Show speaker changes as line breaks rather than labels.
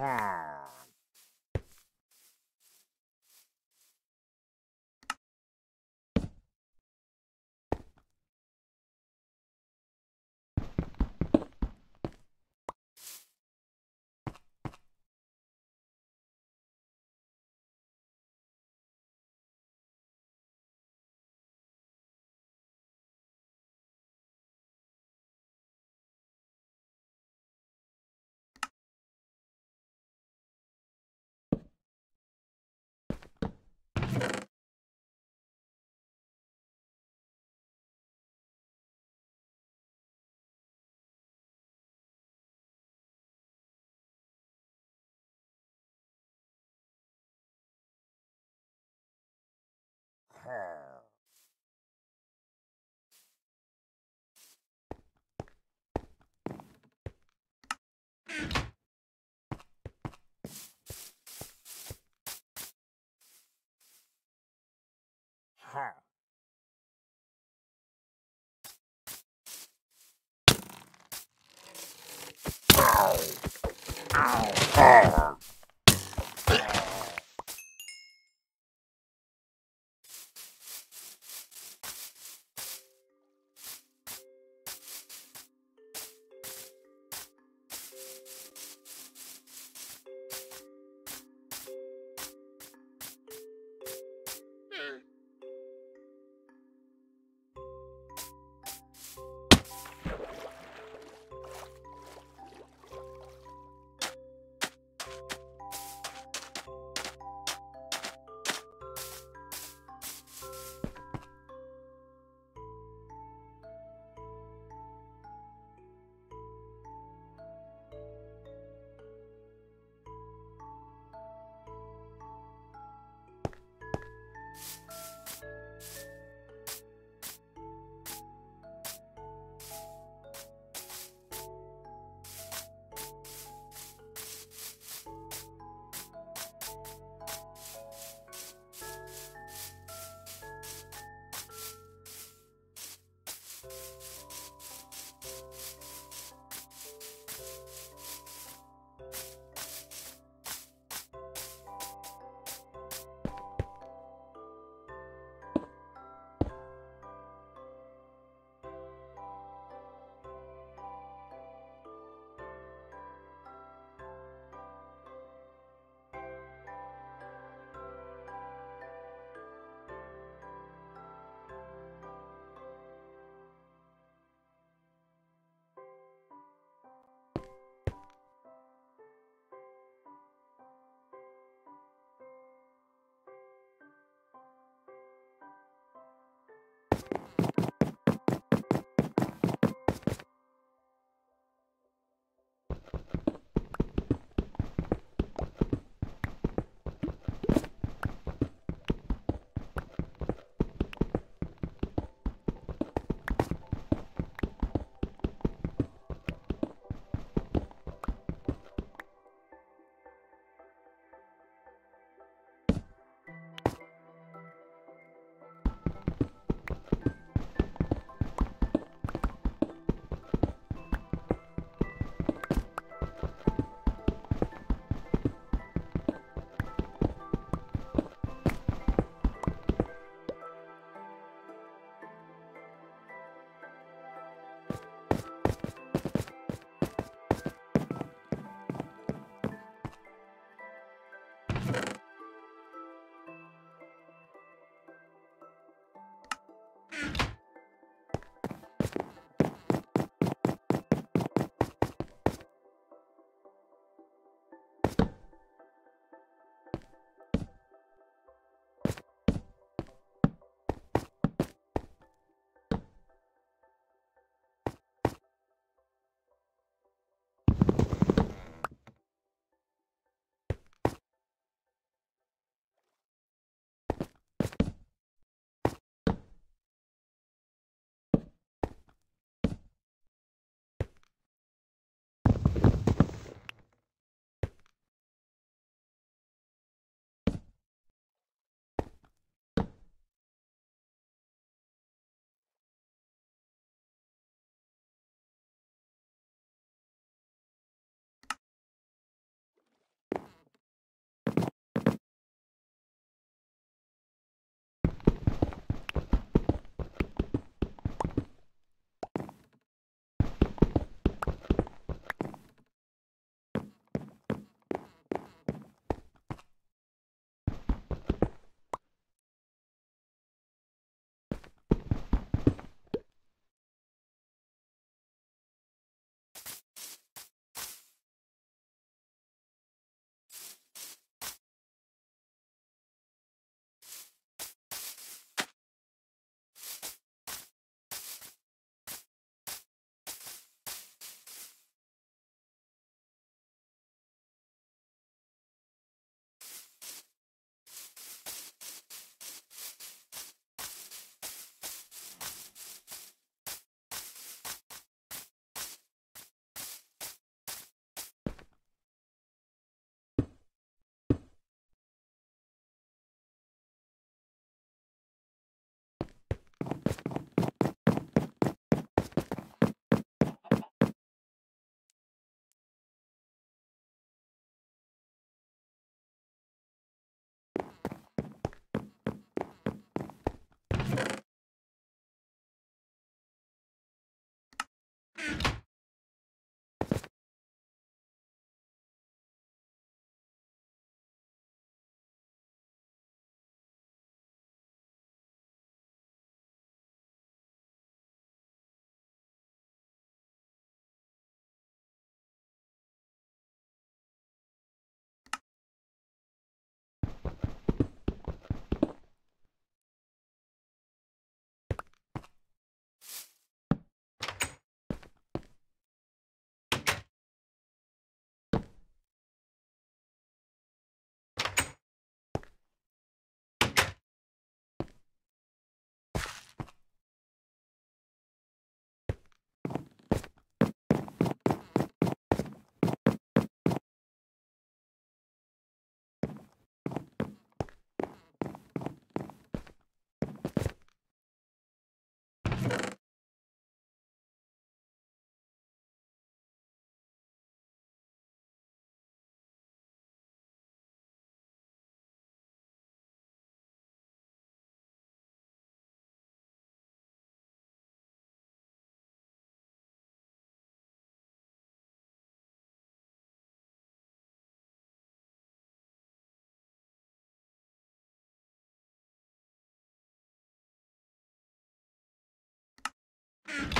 Ha!
hard. Thank you. Ah.